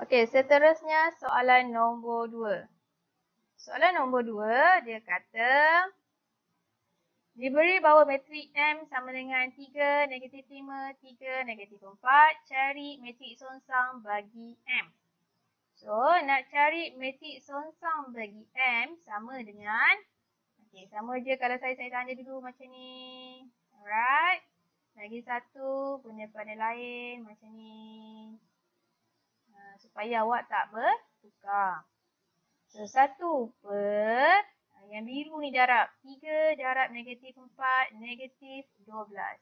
Okey, seterusnya soalan nombor dua. Soalan nombor dua, dia kata diberi bahawa matrik M sama dengan 3, negatif 5, 3, negatif 4. Cari matrik songsang bagi M. So, nak cari matrik songsang bagi M sama dengan Okey, sama je kalau saya saya tanda dulu macam ni. Alright. Lagi satu benda-benda lain macam ni. Supaya awak tak bertukar. So, satu per yang biru ni darab. Tiga darab negatif empat, negatif dua belas.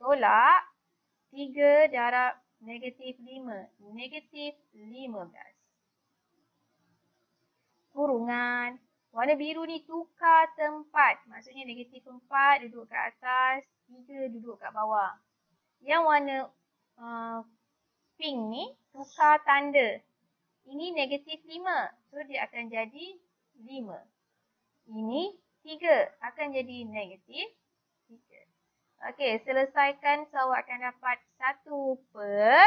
Tolak. Tiga darab negatif lima, negatif lima belas kurungan. Warna biru ni tukar tempat. Maksudnya negatif 4 duduk kat atas, 3 duduk kat bawah. Yang warna uh, pink ni tukar tanda. Ini negatif 5. So dia akan jadi 5. Ini 3 akan jadi negatif 3. Okey, selesaikan. So awak akan dapat 1 per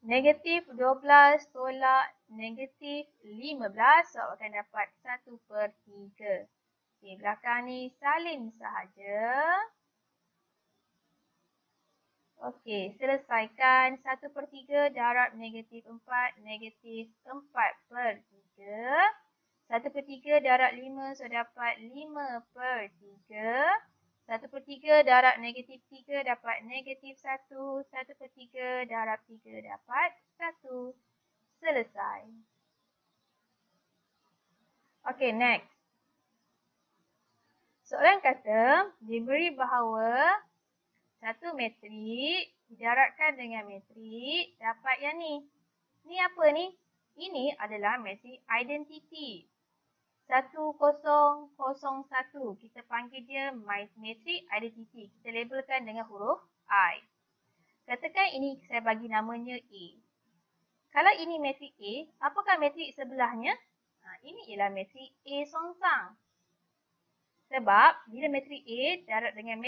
Negatif 12 tolak negatif 15. So, akan dapat 1 per 3. Okey, belakang ni salin sahaja. Okey, selesaikan. 1 per 3 darab negatif 4. Negatif 4 per 3. 1 per 3 darab 5. So, dapat 5 per 3. 1 per 3 darab negatif 3 dapat negatif 1. 1 per 3 darab 3 dapat 1. Selesai. Okay, next. Soalan kata, diberi bahawa satu metrik didarabkan dengan metrik dapat yang ni. Ni apa ni? Ini adalah metrik identity. 1001 kita panggil dia matrix identity kita labelkan dengan huruf I katakan ini saya bagi namanya A kalau ini matrix A apakah matrix sebelahnya ha, ini ialah matrix A songsang sebab bila matrix A darab dengan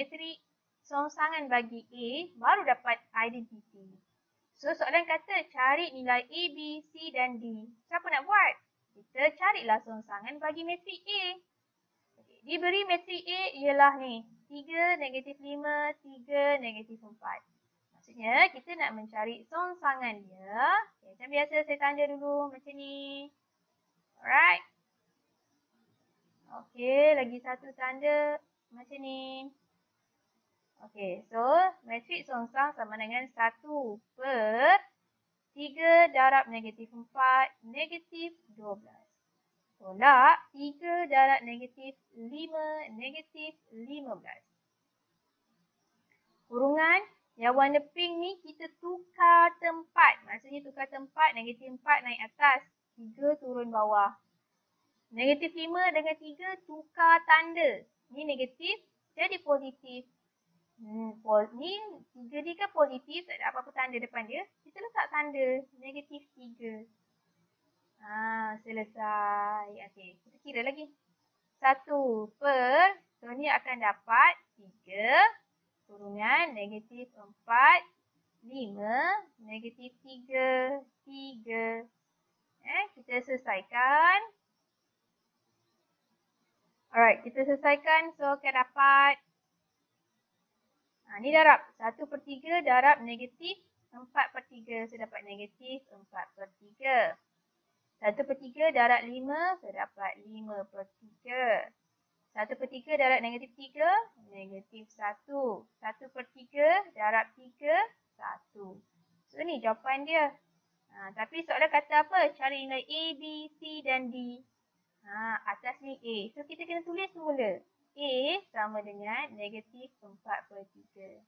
songsangan bagi A baru dapat identity so soalan kata cari nilai A, B, C dan D siapa nak buat kita carilah songsangan bagi matrik A. Okay. Diberi matrik A ialah ni. 3, negatif 5, 3, negatif 4. Maksudnya kita nak mencari songsangan dia. Okay. Macam biasa saya tanda dulu macam ni. Alright. Okey, lagi satu tanda macam ni. Okey, so matrik songsang sama dengan 1 per 3 darab negatif 4, negatif 12. Tolak 3 darab negatif 5, negatif 15. Kurungan yang warna pink ni kita tukar tempat. Maksudnya tukar tempat negatif 4 naik atas, 3 turun bawah. Negatif 5 dengan 3 tukar tanda. Ni negatif jadi positif. Hmm, tiga ni kan positif, tak ada apa-apa tanda depan dia. Kita letak tanda negatif tiga. Ha, selesai. Okey, kita kira lagi. Satu per, so ni akan dapat tiga. Kurungan negatif empat. Lima, negatif tiga. Tiga. Eh, kita selesaikan. Alright, kita selesaikan. So, akan dapat Ha, ni darab. 1 per 3 darab negatif 4 per 3. Saya dapat negatif 4 per 3. 1 per 3 darab 5. Saya dapat 5 per 3. 1 per 3 darab negatif 3. Negatif 1. 1 per 3 darab 3. 1. So ni jawapan dia. Ha, tapi soalan kata apa? Cari nilai A, B, C dan D. Ha, atas ni A. So kita kena tulis semula. A sama dengan negatif 4 per 3.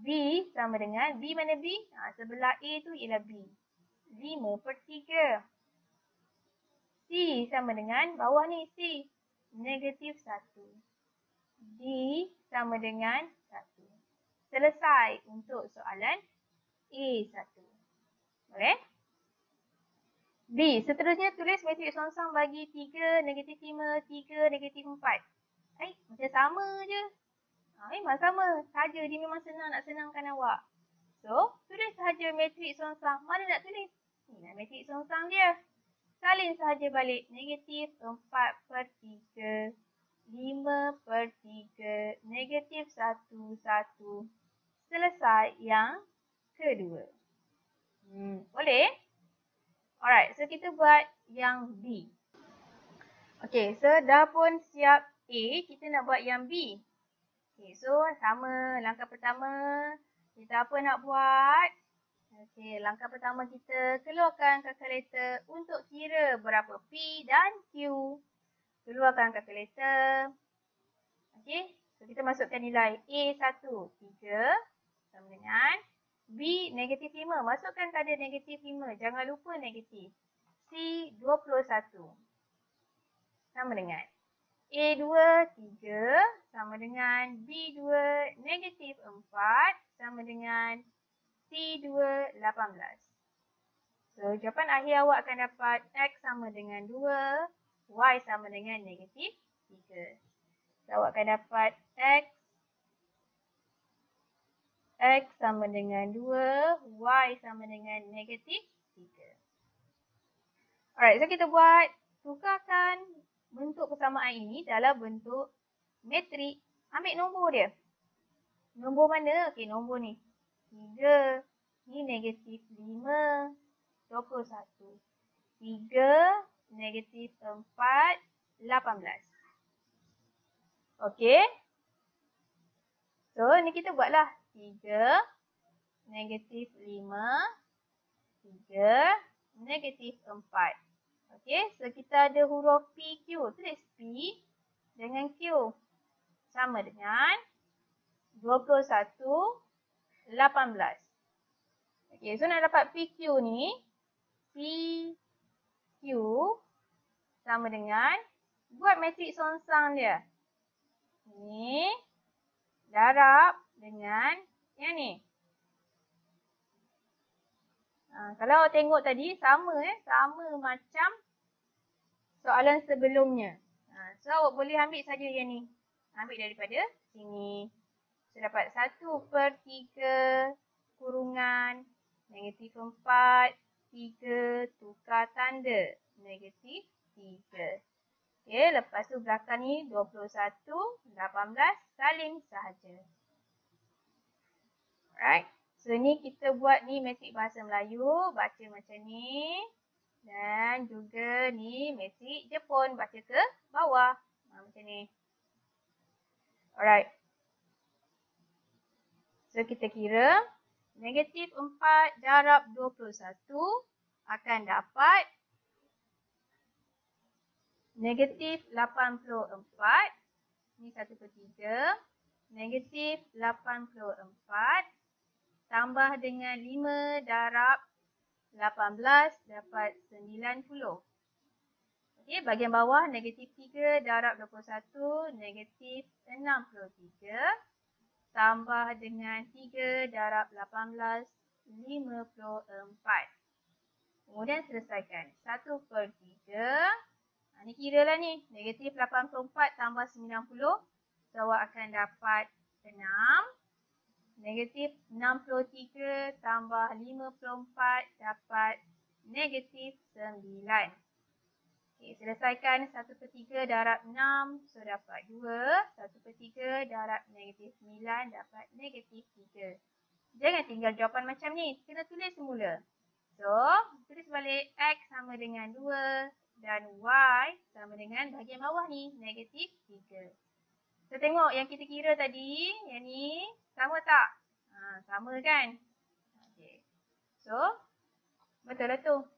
B sama dengan, B mana B? Ha, sebelah A tu ialah B. 5 per 3. C sama dengan, bawah ni C. Negatif 1. D sama dengan 1. Selesai untuk soalan A1. Boleh? B. Seterusnya tulis matrik songsang bagi 3, negatif 5, 3, negatif 4. Eh, macam sama je. Ha, memang sama. Saja dia memang senang nak senangkan awak. So, tulis sahaja matriks songsang. Mana nak tulis? Ni lah matriks songsang dia. Salin sahaja balik. Negatif 4 per 3. 5 per 3. Negatif 1, 1. Selesai yang kedua. Hmm, boleh? Alright, so kita buat yang B. Okay, so dah pun siap A, kita nak buat yang B. Okay, so sama langkah pertama. Kita apa nak buat? Okay, langkah pertama kita keluarkan kalkulator untuk kira berapa P dan Q. Keluarkan kalkulator. Okay, so kita masukkan nilai A1, 3 sama dengan B, negatif 5. Masukkan tanda negatif 5. Jangan lupa negatif. C, 21. Sama dengan A2, 3 sama dengan B2 negatif 4 sama dengan C2, 18. So, jawapan akhir awak akan dapat X sama dengan 2, Y sama dengan negatif 3. So, awak akan dapat X X sama dengan 2, Y sama dengan negatif 3. Alright, so kita buat tukarkan bentuk persamaan ini dalam bentuk metrik. Ambil nombor dia. Nombor mana? Okey, nombor ni. 3. Ni negatif 5. 21. 3. Negatif 4. 18. Okey. So, ni kita buatlah. 3. Negatif 5. 3. Negatif 4. Okey, so kita ada huruf PQ. Tulis P dengan Q. Sama dengan 21, 18. Okey, so nak dapat PQ ni, PQ sama dengan, buat matrik songsang dia. Ni, darab dengan yang ni. Ha, kalau tengok tadi, sama eh, sama macam soalan sebelumnya. Ha, so, awak boleh ambil saja yang ni. Ambil daripada sini. So, dapat 1 per 3 kurungan negatif 4, 3, tukar tanda negatif 3. Okay, lepas tu belakang ni 21, 18, salin sahaja. Alright, so ni kita buat ni metrik bahasa Melayu, baca macam ni. Dan juga ni metrik Jepun, baca ke bawah. Ha, macam ni. Alright. So kita kira negatif 4 darab 21 akan dapat negatif 84. Ini 1 per 3. Negatif 84 tambah dengan 5 darab 18 dapat 90. Okey, bahagian bawah negatif 3 darab 21, negatif 63. Tambah dengan 3 darab 18, 54. Kemudian selesaikan. 1 per 3. Ha, ni kira lah ni. Negatif 84 tambah 90. So, awak akan dapat 6. Negatif 63 tambah 54 dapat negatif 9. Okay, selesaikan 1 per 3 darab 6. So, dapat 2. 1 per 3 darab negatif 9 dapat negatif 3. Jangan tinggal jawapan macam ni. Kena tulis semula. So, tulis balik X sama dengan 2 dan Y sama dengan bahagian bawah ni, negatif 3. So, tengok yang kita kira tadi, yang ni sama tak? Ha, sama kan? Okay. So, betul lah tu.